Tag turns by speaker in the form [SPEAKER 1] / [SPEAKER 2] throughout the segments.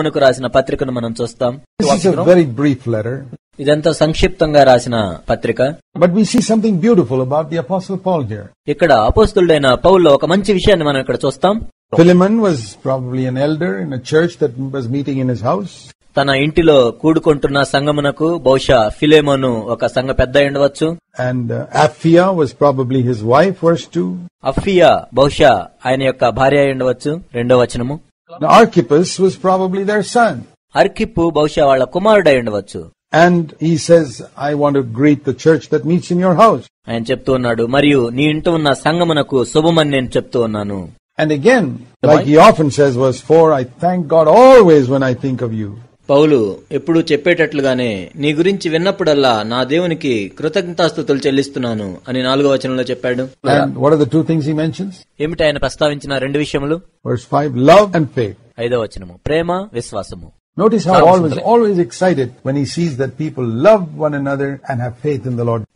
[SPEAKER 1] తెస్లోనికు రాసిన పత్రికను మనం చూస్తాం.
[SPEAKER 2] వెరీ బ్రీఫ్ లెటర్
[SPEAKER 1] ఇదంతా సంక్షిప్తంగా రాసిన పత్రిక.
[SPEAKER 2] But we see something beautiful about the apostle Paul here
[SPEAKER 1] ఇక్కడ అపోస్తలుడైన పౌల్లో ఒక మంచి విషయాన్ని మనం ఇక్కడ చూస్తాం.
[SPEAKER 2] Philemon was probably an elder in a church that was meeting in his house
[SPEAKER 1] తన ఇంటిలో కూడుకుంటున్న సంగమునకు బహుశా ఫిలేమోను ఒక సంగ పెద్ద ఉండవచ్చు.
[SPEAKER 2] And Apphia was probably his wife first to
[SPEAKER 1] Apphia బహుశా ఆయన యొక్క భార్య ఉండవచ్చు. రెండో వచనము.
[SPEAKER 2] Now, Archippus was probably their son.
[SPEAKER 1] అర్కిప్పు బహుశా వాళ్ళ కుమారుడై ఉండవచ్చు
[SPEAKER 2] And he says, I want to greet the church that meets in your house.
[SPEAKER 1] ఆయన చెప్తూ ఉన్నాడు మరియు నీ ఇంటి ఉన్న సంఘమునకు శుభమని నేను చెప్తూ ఉన్నాను
[SPEAKER 2] And again, like he often says, verse 4, I thank God always when I think of you.
[SPEAKER 1] పౌలు ఎప్పుడు చెప్పేటట్లుగానే నీ గురించి విన్నప్పుడల్లా నా దేవునికి కృతజ్ఞతాస్థుతులు చెల్లిస్తున్నాను అని నాలుగో వచనంలో చెప్పాడు? ఏమిటి ఆయన ప్రస్తావించిన రెండు విషయములు
[SPEAKER 2] Verse 5, love and faith.
[SPEAKER 1] ఐదో వచనము ప్రేమ విశ్వాసము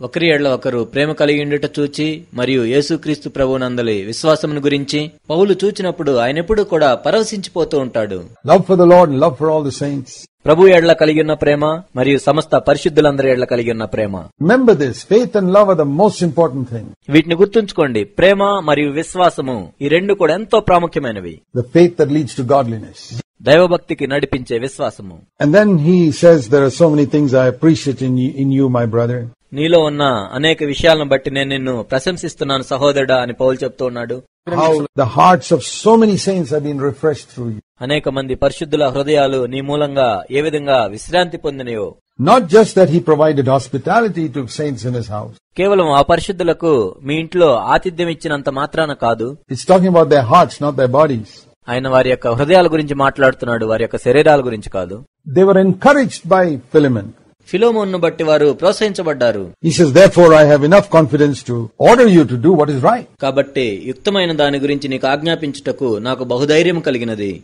[SPEAKER 1] ఒకరి ఏళ్ళ ఒకరు ప్రేమ కలిగి ఉండట చూచి మరియు యేసుక్రీస్తు ప్రభునందలి విశ్వాసమును గురించి పౌలు చూచినప్పుడు ఆయన ఎప్పుడూ కూడా పరవశించిపోతూ ఉంటాడు.
[SPEAKER 2] Love for the Lord love for all the saints
[SPEAKER 1] ప్రభు ఏళ్ళ కలిగి ఉన్న ప్రేమ మరియు సమస్త పరిశుద్ధులందరి ఏళ్ళ కలిగి ఉన్న ప్రేమ.
[SPEAKER 2] Remember this faith and love are the most important thing
[SPEAKER 1] వీటిని గుర్తుంచుకోండి ప్రేమ మరియు విశ్వాసము ఈ రెండు కూడా ఎంతో ప్రాముఖ్యమైనవి.
[SPEAKER 2] The faith that leads to godliness
[SPEAKER 1] దైవభక్తికి నడిపించే విశ్వాసము
[SPEAKER 2] And then he says, there are so many things I appreciate in you, in you my brother.
[SPEAKER 1] నీలో ఉన్న అనేక విషయాలను బట్టి నేను నిన్ను ప్రశంసిస్తున్నాను సహోదరుడా అని పౌలు చెప్తూ ఉన్నాడు
[SPEAKER 2] How the hearts of so many saints have been refreshed through you.
[SPEAKER 1] అనేక మంది పరిశుద్ధుల హృదయాలు నీ మూలంగా ఏ విధంగా విశ్రాంతి పొందినయో
[SPEAKER 2] Not just that he provided hospitality to saints in his house.
[SPEAKER 1] కేవలం ఆ పరిశుద్ధులకు మీ ఇంట్లో ఆతిథ్యం ఇచ్చినంత మాత్రాన కాదు
[SPEAKER 2] It's talking about their hearts, not their bodies.
[SPEAKER 1] ఆయన వారి యొక్క హృదయాల గురించి మాట్లాడుతున్నాడు వారి యొక్క శరీరాల గురించి కాదు
[SPEAKER 2] were encouraged by Philemon.
[SPEAKER 1] ఫిలోమోన్ను బట్టి వారు ప్రోత్సహించబడ్డారు. కాబట్టి యుక్తమైన దాని గురించి నీకు ఆజ్ఞాపించుటకు నాకు బహుధైర్యం కలిగినది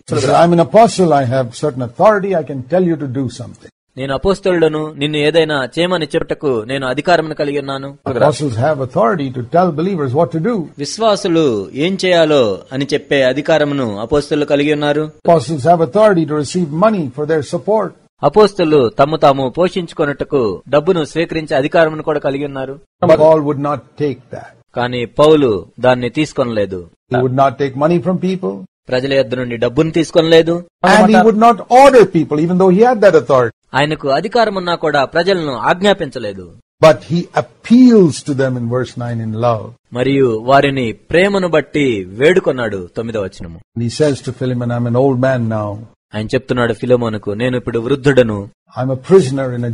[SPEAKER 2] He says, I'm an apostle, I have certain authority, I can tell you to do something.
[SPEAKER 1] నేను అపోస్తలుడను నిన్ను ఏదైనా చేయమని చెప్పుటకు నేను అధికారం కలిగి ఉన్నాను
[SPEAKER 2] Apostles have authority to tell believers what to do.
[SPEAKER 1] విశ్వాసులు ఏం చేయాలో అని చెప్పే అధికారమును అపోస్తలు కలిగి ఉన్నారు
[SPEAKER 2] Apostles have authority to receive money for their support.
[SPEAKER 1] అపోస్తలు తమ్ము తాము పోషించుకొనుటకు డబ్బును స్వీకరించే అధికారమును కూడా కలిగి ఉన్నారు
[SPEAKER 2] But Paul would not take that.
[SPEAKER 1] కానీ పౌలు దాన్ని తీసుకొనలేదు
[SPEAKER 2] He would not take money from people.
[SPEAKER 1] ప్రజల యొద్ద నుండి డబ్బును తీసుకొనలేదు
[SPEAKER 2] And he would not order people, even though he had that authority.
[SPEAKER 1] ఆయనకు అధికారం ఉన్నా కూడా ప్రజలను ఆజ్ఞాపించలేదు.
[SPEAKER 2] But he appeals to them in verse nine in love
[SPEAKER 1] మరియు వారిని ప్రేమను బట్టి వేడుకొన్నాడు తొమ్మిదవ వచనము.
[SPEAKER 2] He says to Philemon I old man now
[SPEAKER 1] ఆయన చెప్తున్నాడు ఫిలిమోనుకు నేను ఇప్పుడు వృద్ధుడను.
[SPEAKER 2] ఐఎమ్ ప్రిజనర్ ఇన్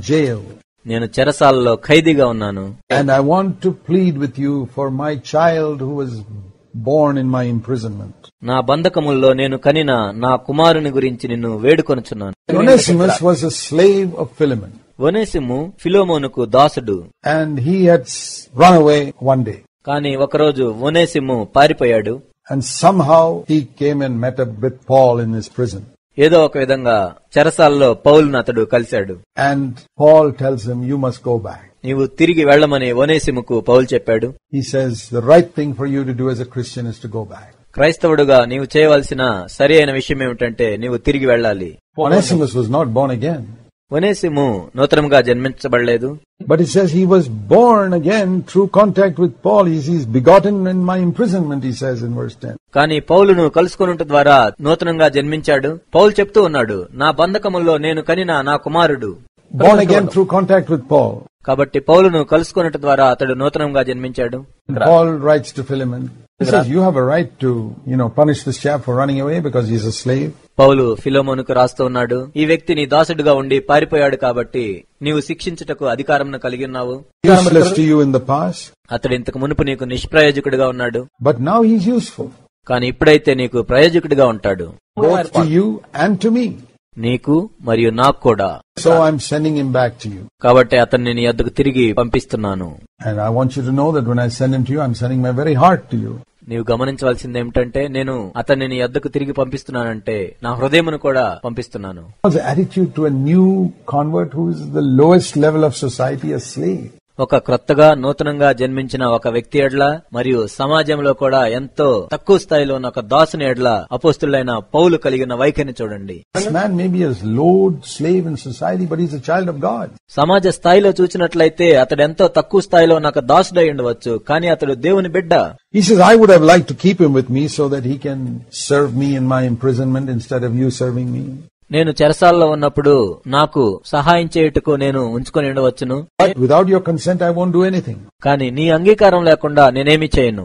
[SPEAKER 1] నేను చెరసాలలో ఖైదీగా ఉన్నాను.
[SPEAKER 2] And I want to with you for my child born in my imprisonment.
[SPEAKER 1] నా బంధకముల్లో నేను కనిన నా కుమారుని గురించి నిన్ను వేడుకొనుచున్నాను
[SPEAKER 2] Onesimus was a slave of Philemon.
[SPEAKER 1] ఒనేసిము ఫిలోమోనుకు దాసుడు
[SPEAKER 2] And he had s- run away one day.
[SPEAKER 1] కాని ఒకరోజు ఒనేసిము పారిపోయాడు
[SPEAKER 2] And somehow he came and met up with Paul in his prison.
[SPEAKER 1] ఏదో ఒక విధంగా చెరసాలలో పౌలును అతడు కలిశాడు
[SPEAKER 2] And Paul tells him, You must go back.
[SPEAKER 1] నీవు తిరిగి వెళ్ళమని ఒనేసిముకు పౌలు చెప్పాడు
[SPEAKER 2] He says, The right thing for you to do as a Christian is to go back.
[SPEAKER 1] క్రైస్తవుడుగా నీవు చేయవలసిన సరి అయిన విషయం ఏమిటంటే నీవు తిరిగి వెళ్ళాలి
[SPEAKER 2] Onesimus was not born again.
[SPEAKER 1] ఒనేసిము నూతనంగా జన్మించబడలేదు
[SPEAKER 2] But it says he was born again through contact with Paul. He's, he's begotten in my imprisonment, he says in verse 10.
[SPEAKER 1] కానీ పౌలును కలుసుకొనుట ద్వారా నూతనంగా జన్మించాడు పౌలు చెప్తూ ఉన్నాడు నా బంధకముల్లో నేను కనిన నా కుమారుడు
[SPEAKER 2] Born again through contact with Paul.
[SPEAKER 1] కాబట్టి పౌలును కలుసుకొనుట ద్వారా అతడు నూతనంగా జన్మించాడు
[SPEAKER 2] Paul writes to Philemon. He says, You have a right to, you know, punish this chap for running away because he's a slave.
[SPEAKER 1] పౌలు ఫిలోమోనుకు రాస్తున్నాడు ఈ వ్యక్తి నీ దాసుడుగా ఉండి పారిపోయాడు కాబట్టి నీవు శిక్షించుటకు అధికారం కలిగి ఉన్నావు. అతడు ఇంతకు మునుపు నీకు నిష్ప్రయోజకుడుగా ఉన్నాడు.
[SPEAKER 2] బట్ నా
[SPEAKER 1] కానీ ఇప్పుడైతే నీకు ప్రయోజకుడిగా ఉంటాడు. నీకు మరియు నాకు కూడా.
[SPEAKER 2] So I'm sending in back to you
[SPEAKER 1] కాబట్టి అతన్ని నీ అద్దకు తిరిగి పంపిస్తున్నాను.
[SPEAKER 2] And I want you my very heart you
[SPEAKER 1] నీవు గమనించవలసింది ఏమిటంటే నేను అతన్ని ఎద్దకు తిరిగి పంపిస్తున్నానంటే నా హృదయమును కూడా పంపిస్తున్నాను. ఒక క్రొత్తగా నూతనంగా జన్మించిన ఒక వ్యక్తి ఎడ్ల మరియు సమాజంలో కూడా ఎంతో తక్కువ స్థాయిలో ఉన్న ఒక దాసుని ఎడ్ల అపోస్తులైన పౌలు కలిగిన వైఖరిని చూడండి. సమాజ స్థాయిలో చూసినట్లయితే అతడు ఎంతో తక్కువ స్థాయిలో ఉన్న దాసుడై ఉండవచ్చు కానీ అతడు దేవుని బిడ్డ.
[SPEAKER 2] He says, I would have liked to keep him with me so that he can serve me in my imprisonment instead of you serving me.
[SPEAKER 1] నేను చెరసాల్లో ఉన్నప్పుడు నాకు సహాయం చేయుటకు నేను ఉంచుకొని ఉండవచ్చును
[SPEAKER 2] without your consent, I won't do anything.
[SPEAKER 1] కానీ నీ అంగీకారం లేకుండా నేనేమి చేయను.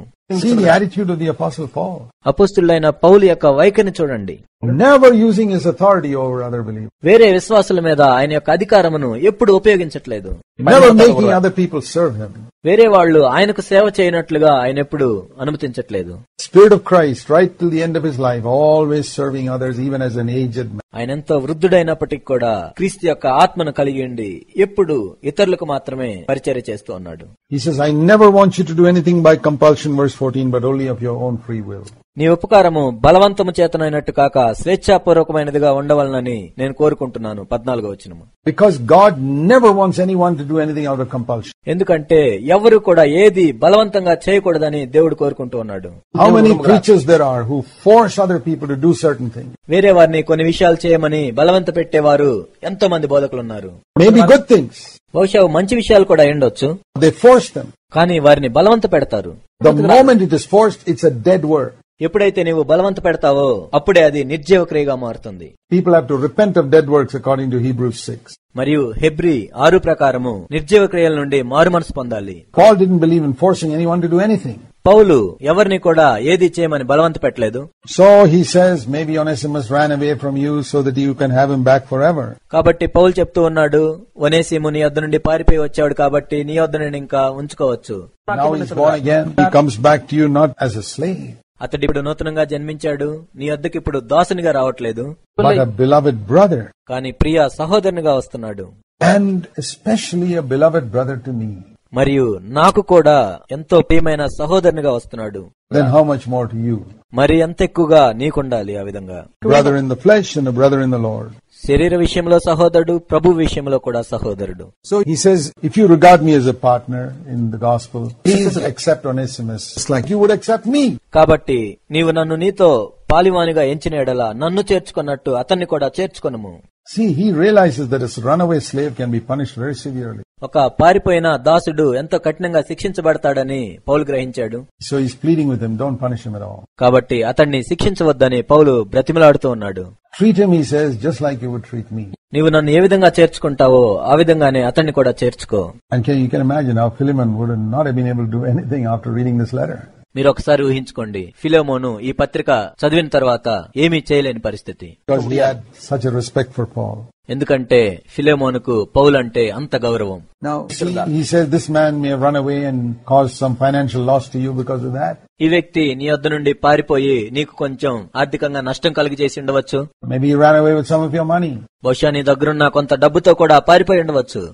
[SPEAKER 1] అపుస్తులైన పౌలు యొక్క వైఖరిని చూడండి
[SPEAKER 2] Never using his authority over other believers.
[SPEAKER 1] వేరే విశ్వాసుల మీద ఆయన యొక్క అధికారమును ఎప్పుడు ఉపయోగించట్లేదు
[SPEAKER 2] Never making other people serve him.
[SPEAKER 1] వేరే వాళ్ళు ఆయనకు సేవ చేయనట్లుగా ఆయన ఎప్పుడు అనుమతించట్లేదు
[SPEAKER 2] Spirit of Christ, right till the end of his life, always serving others, even as an aged man.
[SPEAKER 1] ఆయన ఎంతో వృద్ధుడైనప్పటికీ కూడా క్రీస్తు యొక్క ఆత్మను కలిగి ఉండి ఎప్పుడు ఇతరులకు మాత్రమే పరిచర్య చేస్తూ ఉన్నాడు
[SPEAKER 2] He says, I never want you to do anything by compulsion, verse 14, but only of your own free will.
[SPEAKER 1] నీ ఉపకారము బలవంతము చేతనైనట్టు కాక స్వేచ్ఛాపూర్వకమైనదిగా ఉండవలనని నేను కోరుకుంటున్నాను పద్నాలుగో వచనము
[SPEAKER 2] Because God never wants anyone to do anything out of compulsion.
[SPEAKER 1] ఎందుకంటే ఎవరు కూడా ఏది బలవంతంగా చేయకూడదని దేవుడు కోరుకుంటూ ఉన్నాడు
[SPEAKER 2] How many preachers there are who force other people to do certain things?
[SPEAKER 1] వేరే వారిని కొన్ని విషయాలు చేయమని బలవంత పెట్టేవారు ఎంతో మంది బోధకులు ఉన్నారు
[SPEAKER 2] Maybe good things.
[SPEAKER 1] బహుశా మంచి విషయాలు కూడా ఉండొచ్చు
[SPEAKER 2] They force them.
[SPEAKER 1] కానీ వారిని బలవంత పెడతారు
[SPEAKER 2] The moment it is forced, it's a dead word.
[SPEAKER 1] ఎప్పుడైతే నీవు బలవంత పెడతావో అప్పుడే అది నిర్జీవ క్రియగా మారుతుంది.
[SPEAKER 2] People have to repent of dead works according to Hebrew six
[SPEAKER 1] మరియు హెబ్రీ ఆరు ప్రకారము నిర్జీవ క్రియల నుండి మారు పొందాలి.
[SPEAKER 2] Paul did believe in forcing any one to do anything
[SPEAKER 1] పౌలు ఎవరిని కూడా ఏది చేయమని బలవంత పెట్టలేదు.
[SPEAKER 2] So he says maybe Onesimus ran away from you so that you can have him back forever
[SPEAKER 1] కాబట్టి పౌల్ చెప్తూ ఉన్నాడు ఒనేసిము నీ వద్ద నుండి పారిపోయి వచ్చాడు కాబట్టి నీ వద్ద నుండి ఇంకా ఉంచుకోవచ్చు.
[SPEAKER 2] Now he's born again. He comes back to you not as a slave.
[SPEAKER 1] అతడి ఇప్పుడు నూతనంగా జన్మించాడు. నీ వద్దకు ఇప్పుడు దాసునిగా రావట్లేదు. కానీ ప్రియా సహోదరునిగా వస్తున్నాడు.
[SPEAKER 2] అండ్ ఎస్పెషల్లీ బ్రదర్
[SPEAKER 1] మరియు నాకు కూడా ఎంతో ప్రియమైన సహోదరునిగా వస్తున్నాడు. మరి ఎంత ఎక్కువగా నీకుండాలి ఆ విధంగా? శరీర విషయంలో సహోదరుడు ప్రభు విషయంలో కూడా సహోదరుడు.
[SPEAKER 2] So he says if you regard me partner in gospel
[SPEAKER 1] కాబట్టి నీవు నన్ను నీతో పాలివానిగా ఎంచిన ఎడల నన్ను చేర్చుకున్నట్టు అతన్ని కూడా చేర్చుకును
[SPEAKER 2] See, he realizes that his runaway slave can be punished very severely.
[SPEAKER 1] ఒక పారిపోయిన దాసుడు ఎంతో కఠినంగా శిక్షించబడతాడని పౌలు గ్రహించాడు. కాబట్టి అతన్ని శిక్షించవద్దని పౌలు బ్రతిమలాడుతూ ఉన్నాడు. నువ్వు నన్ను ఏ విధంగా చేర్చుకుంటావో ఆ విధంగానే అతన్ని కూడా
[SPEAKER 2] చేర్చుకోనింగ్
[SPEAKER 1] మీరు ఒకసారి ఊహించుకోండి. ఫిలోమోను ఈ పత్రిక చదివిన తర్వాత ఏమీ చేయలేని పరిస్థితి. ఎందుకంటే ఫిలేమోనకు పౌల్ అంటే అంత గౌరవం. ఈ వ్యక్తి నీ వద్ద నుండి పారిపోయి నీకు కొంచెం ఆర్థికంగా నష్టం కలిగి చేసి ఉండవచ్చు బహుశా నీ దగ్గరున్న కొంత డబ్బుతో కూడా పారిపోయి ఉండవచ్చు.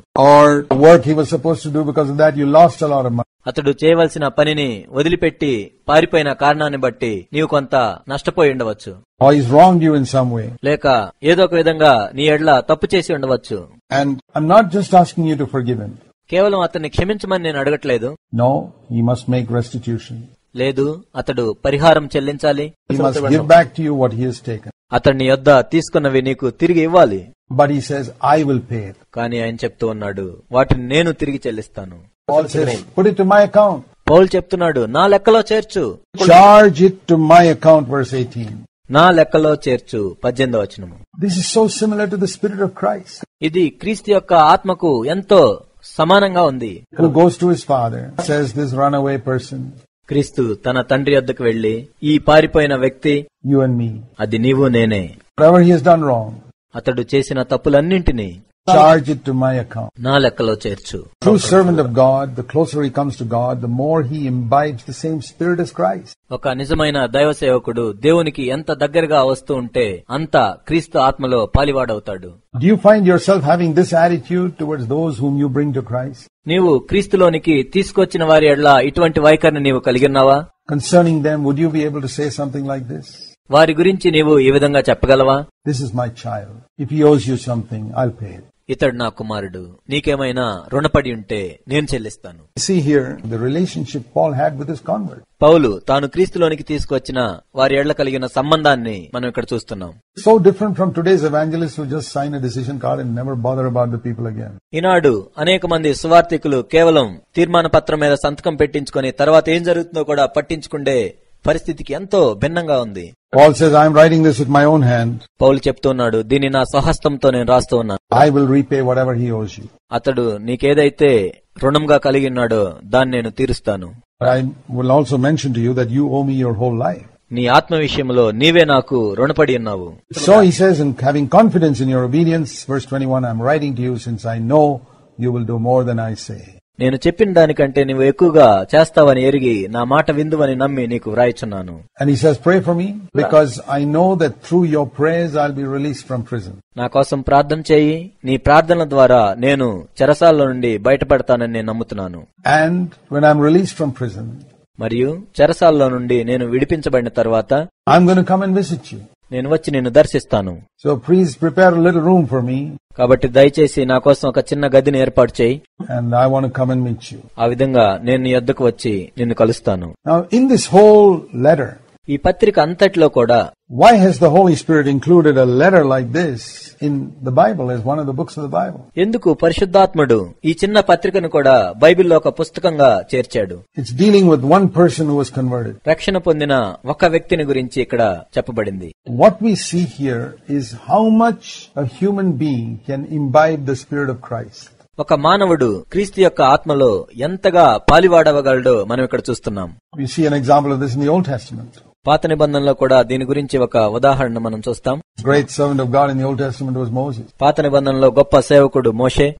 [SPEAKER 1] అతడు చేయవలసిన పనిని వదిలిపెట్టి పారిపోయిన కారణాన్ని బట్టి నీవు కొంత నష్టపోయి ఉండవచ్చు.
[SPEAKER 2] Or he's wronged you in some way.
[SPEAKER 1] లేక ఏదో ఒక విధంగా నీ ఎడ్ల తప్పు చేసి ఉండవచ్చు
[SPEAKER 2] And I'm not just asking you to forgive him.
[SPEAKER 1] కేవలం అతన్ని క్షమించమని నేను అడగట్లేదు
[SPEAKER 2] No, he must make restitution.
[SPEAKER 1] లేదు అతడు పరిహారం చెల్లించాలి
[SPEAKER 2] He must give back to you what he has taken.
[SPEAKER 1] అతన్ని యొద్ద తీసుకున్నవి నీకు తిరిగి ఇవ్వాలి
[SPEAKER 2] But he says, I will pay it.
[SPEAKER 1] కానీ ఆయన చెప్తూ ఉన్నాడు వాటిని నేను తిరిగి చెల్లిస్తాను
[SPEAKER 2] Paul says, put it to my account.
[SPEAKER 1] పౌలు చెప్తున్నాడు నా లెక్కలో చేర్చు
[SPEAKER 2] Charge it to my account, verse 18.
[SPEAKER 1] నా లెక్కలో చేర్చు. పద్దెనిమిది వచనము.
[SPEAKER 2] This is so similar to the spirit of Christ
[SPEAKER 1] ఇది క్రీస్తు యొక్క ఆత్మకు ఎంతో సమానంగా ఉంది.
[SPEAKER 2] Goes to his father says this run person
[SPEAKER 1] క్రీస్తు తన తండ్రి వద్దకు వెళ్ళి ఈ పారిపోయిన వ్యక్తి
[SPEAKER 2] యు అండ్ మీ
[SPEAKER 1] అది నీవు నేనే.
[SPEAKER 2] ఎవర్ హి
[SPEAKER 1] అతడు చేసిన తప్పులన్నింటినీ
[SPEAKER 2] charge it to my account.
[SPEAKER 1] నా లెక్కలో చేర్చు
[SPEAKER 2] True servant of God, the closer he comes to God, the more he imbibes the same Spirit as Christ.
[SPEAKER 1] ఒక నిజమైన దైవ సేవకుడు దేవునికి ఎంత దగ్గరగా వస్తూ ఉంటే అంత క్రీస్తు ఆత్మలో పాలివాడవుతాడు
[SPEAKER 2] Do you find yourself having this attitude towards those whom you bring to Christ?
[SPEAKER 1] నీవు క్రీస్తులోనికి తీసుకొచ్చిన వారి ఎడ్ల ఇటువంటి వైఖరిని నీవు కలిగిన్నావా
[SPEAKER 2] Concerning them, would you be able to say something like this?
[SPEAKER 1] వారి గురించి నీవు ఈ విధంగా చెప్పగలవా
[SPEAKER 2] This is my child. If he owes you something, I'll pay it.
[SPEAKER 1] ఇతడు నా కుమారుడు నీకేమైనా రుణపడి ఉంటే నేను చెల్లిస్తాను. పౌలు తాను క్రీస్తులోనికి తీసుకువచ్చిన వారి ఏళ్ళ కలిగిన సంబంధాన్ని మనం ఇక్కడ చూస్తున్నాం.
[SPEAKER 2] So different from today's evangelist who just sign a decision card and never bother about the people again
[SPEAKER 1] ఈనాడు అనేక మంది సువార్తికులు కేవలం తీర్మాన పత్రం మీద సంతకం పెట్టించుకొని తర్వాత ఏం జరుగుతుందో కూడా పట్టించుకుంటే పరిస్థితికి ఎంతో భిన్నంగా ఉంది
[SPEAKER 2] Paul says, I am writing this with my own hand.
[SPEAKER 1] పౌలు చెప్తున్నాడు దీన్ని నా స్వహస్తంతో నేను రాస్తూ ఉన్నాను
[SPEAKER 2] I will repay whatever he owes you.
[SPEAKER 1] అతడు నీకేదైతే రుణంగా కలిగి ఉన్నాడో దాన్ని నేను తీరుస్తాను
[SPEAKER 2] But I will also mention to you that you owe me your whole life.
[SPEAKER 1] నీ ఆత్మ విషయంలో నీవే నాకు రుణపడి ఉన్నావు
[SPEAKER 2] So he says, in having confidence in your obedience, verse 21, I'm writing to you since I know you will do more than I say.
[SPEAKER 1] నేను చెప్పిన దానికంటే నువ్వు ఎక్కువగా చేస్తావని ఎరిగి నా మాట విందువని నమ్మి నీకు వ్రాయిచున్నాను. నా కోసం ప్రార్థన చేయి నీ ప్రార్థన ద్వారా నేను చెరసాల నుండి బయటపడతానని నేను నమ్ముతున్నాను. మరియు చెరసాల్లో నుండి నేను విడిపించబడిన తర్వాత
[SPEAKER 2] ఐఎమ్ కమ్ అండ్ విసిట్
[SPEAKER 1] నేను వచ్చి నేను దర్శిస్తాను.
[SPEAKER 2] So please prepare little room for me
[SPEAKER 1] కాబట్టి దయచేసి నా కోసం ఒక చిన్న గదిని ఏర్పాటు చేయి.
[SPEAKER 2] అండ్ ఐ
[SPEAKER 1] ఆ విధంగా నేను నీ వచ్చి నిన్ను కలుస్తాను.
[SPEAKER 2] ఇన్ దిస్ హోల్ లెటర్
[SPEAKER 1] ఈ పత్రిక అంతట్లో కూడా
[SPEAKER 2] why has the Holy Spirit included a letter like this in the Bible is one of the books of the Bible
[SPEAKER 1] ఎందుకు పరిశుద్ధాత్ముడు ఈ చిన్న పత్రికను కూడా బైబిల్లో ఒక పుస్తకంగా చేర్చాడు?
[SPEAKER 2] It's dealing with one person who was converted
[SPEAKER 1] రక్షణ పొందిన ఒక వ్యక్తిని గురించి ఇక్కడ చెప్పబడింది.
[SPEAKER 2] What we see here is how much a human being can imbibe the spirit of Christ
[SPEAKER 1] ఒక మానవుడు క్రీస్తు యొక్క ఆత్మలో ఎంతగా పాలివాడవగలడో మనం ఇక్కడ చూస్తున్నాం.
[SPEAKER 2] Example of this in the old
[SPEAKER 1] పాత నిబంధనలో కూడా దీని గురించి ఒక ఉదాహరణ మనం చూస్తాం.
[SPEAKER 2] Great servant of God in Old Testament
[SPEAKER 1] పాత నిబంధనలో గొప్ప సేవకుడు మోషే.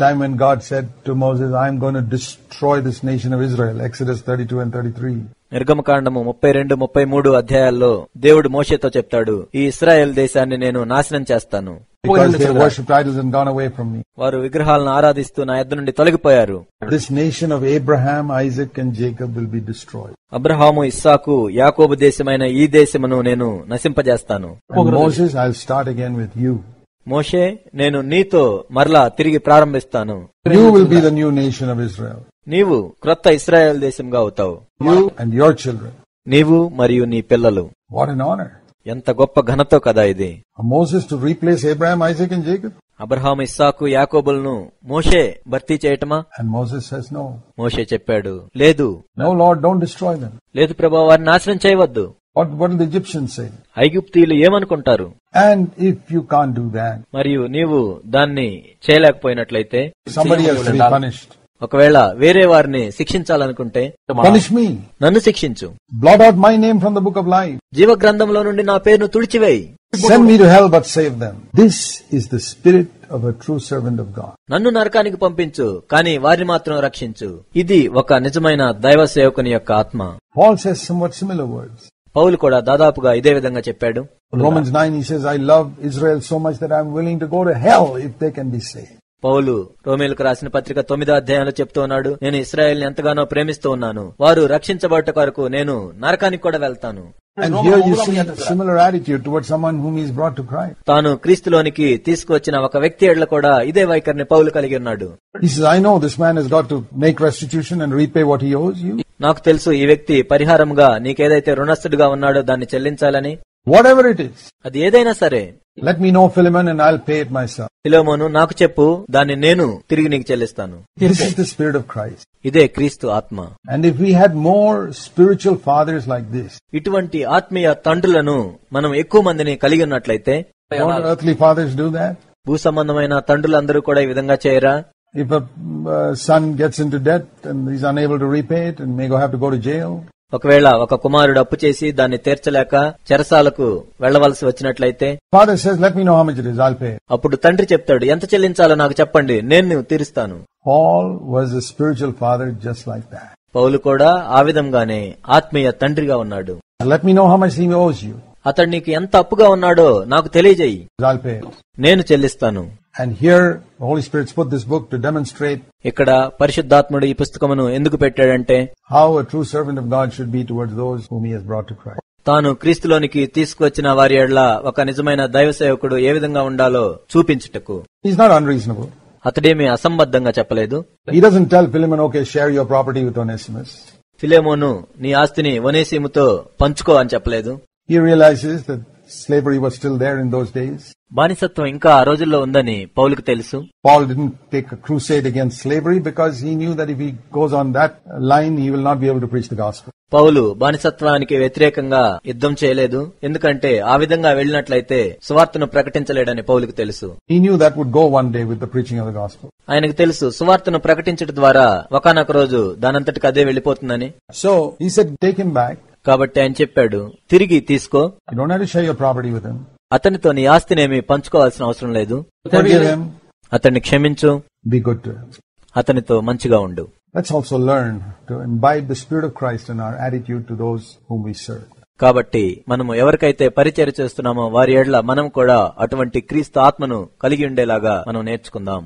[SPEAKER 2] Time when God said to Moses nation of Israel Exodus 32 and 33
[SPEAKER 1] నిర్గమకాండము ముప్పై రెండు ముప్పై మూడు అధ్యాయాల్లో దేవుడు మోషేతో చెప్తాడు ఈ ఇస్రాయెల్ దేశాన్ని నేను నాశనం చేస్తాను. వారు విగ్రహాలను ఆరాధిస్తూ నా ఇద్దరు నుండి తొలగిపోయారు.
[SPEAKER 2] Nation of Abraham Isaac and Jacob will
[SPEAKER 1] Abraham ఇస్సాకు యాకోబు దేశమైన ఈ దేశమును నేను నశింపజేస్తాను.
[SPEAKER 2] స్టార్ట్
[SPEAKER 1] మోషే నేను నీతో మరలా తిరిగి ప్రారంభిస్తాను. నీవు క్రొత్త ఇస్రాయల్ దేశంగా అవుతావు. నీవు మరియు నీ పిల్లలు. ఎంత గొప్ప ఘనతో కదా ఇది. అబ్రహాం ఇస్సాకు యాకోబుల్ను మోషే భర్తీ చేయటమా? మోషే చెప్పాడు లేదు.
[SPEAKER 2] నో లాడ్ డోంట్ డిస్ట్రాయ్
[SPEAKER 1] లేదు ప్రభా వారిని నాశనం చేయవద్దు. ఐగుప్తీలు ఏమనుకుంటారు?
[SPEAKER 2] And if you can do that
[SPEAKER 1] మరియు నీవు దాన్ని చేయలేకపోయినట్లయితే ఒకవేళ వేరే వారిని శిక్షించాలనుకుంటే. నన్ను శిక్షించు
[SPEAKER 2] Blot out my name from the book of life.
[SPEAKER 1] జీవ గ్రంథంలో నుండి నా పేరును తుడిచివేయి
[SPEAKER 2] Send me to hell, but save them. This is the spirit of a true servant of God.
[SPEAKER 1] నన్ను నరకానికి పంపించు కానీ వారిని మాత్రం రక్షించు ఇది ఒక నిజమైన దైవ సేవకుని యొక్క ఆత్మ
[SPEAKER 2] Paul says somewhat similar words.
[SPEAKER 1] పౌలు కూడా దాదాపుగా ఇదే విధంగా చెప్పాడు
[SPEAKER 2] Romans 9, he says, I love Israel so much that I'm willing to go to hell if they can be saved.
[SPEAKER 1] పౌలు రోమేలకు రాసిన పత్రిక తొమ్మిదో అధ్యాయంలో చెప్తూ ఉన్నాడు నేను ఇస్రాయల్ని ఎంతగానో ప్రేమిస్తూ ఉన్నాను వారు రక్షించబడ్డ కొరకు నేను నరకానికి కూడా వెళ్తాను. తాను క్రీస్తులోనికి తీసుకువచ్చిన ఒక వ్యక్తి ఎడ్ల కూడా ఇదే వైఖరిని పౌలు కలిగి ఉన్నాడు. నాకు తెలుసు ఈ వ్యక్తి పరిహారంగా నీకేదైతే రుణస్థుడిగా ఉన్నాడో దాన్ని చెల్లించాలని
[SPEAKER 2] Whatever it is.
[SPEAKER 1] అది ఏదైనా సరే
[SPEAKER 2] Let me know, Philemon, and I'll pay it myself.
[SPEAKER 1] ఫిలోమోను నాకు చెప్పు దాన్ని నేను తిరిగి నీకు చెల్లిస్తాను
[SPEAKER 2] This is the spirit of Christ.
[SPEAKER 1] ఇదే క్రీస్తు ఆత్మ
[SPEAKER 2] And if we had more spiritual fathers like this,
[SPEAKER 1] ఇటువంటి ఆత్మీయ తండ్రులను మనం ఎక్కువ మందిని కలిగి ఉన్నట్లయితే
[SPEAKER 2] don't earthly fathers do that?
[SPEAKER 1] భూ సంబంధమైన తండ్రులందరూ కూడా ఈ విధంగా చేయరా
[SPEAKER 2] If a uh, son gets into debt and he's unable to repay it and may go have to go to jail,
[SPEAKER 1] ఒకవేళ ఒక కుమారుడు అప్పు చేసి దాన్ని తీర్చలేక చెరసాలకు వెళ్ళవలసి వచ్చినట్లయితే?
[SPEAKER 2] It.
[SPEAKER 1] అప్పుడు తండ్రి చెప్తాడు ఎంత చెల్లించాలో నాకు చెప్పండి నేను తీరుస్తాను.
[SPEAKER 2] That.
[SPEAKER 1] పౌలు కూడా ఆ విధంగానే ఆత్మీయ తండ్రిగా ఉన్నాడు. అతడు నీకు ఎంత అప్పుగా ఉన్నాడో నాకు తెలియజేయి. నేను చెల్లిస్తాను.
[SPEAKER 2] And here, the Holy Spirit's put this book to demonstrate
[SPEAKER 1] ఇక్కడ పరిశుద్ధాత్ముడు ఈ పుస్తకమును ఎందుకు పెట్టాడంటే
[SPEAKER 2] how a true servant of God should be towards those whom he has brought to Christ.
[SPEAKER 1] తాను క్రీస్తులోనికి తీసుకువచ్చిన వారి ఎడ్ల ఒక నిజమైన దైవ సేవకుడు ఏ విధంగా ఉండాలో చూపించుటకు
[SPEAKER 2] He's not unreasonable.
[SPEAKER 1] అతడేమి అసంబద్ధంగా చెప్పలేదు
[SPEAKER 2] He doesn't tell Philemon, okay, share your property with Onesimus.
[SPEAKER 1] Philemon నీ ఆస్తిని వనేసీముతో పంచుకో అని చెప్పలేదు
[SPEAKER 2] He realizes that slavery was still there in those days.
[SPEAKER 1] బానిసత్వం ఇంకా ఆ రోజుల్లో ఉందని పౌలకు తెలుసు.
[SPEAKER 2] Paul take crusade against slavery because he knew that if he goes on that line he will not be able to preach the gospel
[SPEAKER 1] Paul బానిసత్వానికి వ్యతిరేకంగా యుద్ధం చేయలేదు. ఎందుకంటే ఆ విధంగా వెళ్ళినట్లయితే సువార్తను ప్రకటించలేడని పౌలుకు తెలుసు.
[SPEAKER 2] He knew that would go one day with the
[SPEAKER 1] ఆయనకు తెలుసు సువార్తను ప్రకటించడం ద్వారా ఒకనొక రోజు దానంతటికి అదే వెళ్ళిపోతుందని
[SPEAKER 2] so he said take him back
[SPEAKER 1] కాబట్టి ఆయన చెప్పాడు తిరిగి తీసుకో.
[SPEAKER 2] డోంట్ హావ్ ప్రాపర్టీ
[SPEAKER 1] అతనితో నీ ఆస్తినేమి పంచుకోవాల్సిన అవసరం లేదు
[SPEAKER 2] Forgive him.
[SPEAKER 1] అతన్ని క్షమించు
[SPEAKER 2] Be good to him.
[SPEAKER 1] అతనితో మంచిగా ఉండు
[SPEAKER 2] Let's also learn to imbibe the Spirit of Christ in our attitude to those whom we serve.
[SPEAKER 1] కాబట్టి మనము ఎవరికైతే పరిచయం చేస్తున్నామో వారి ఏడ్ల మనం కూడా అటువంటి క్రీస్తు ఆత్మను కలిగి ఉండేలాగా మనం నేర్చుకుందాం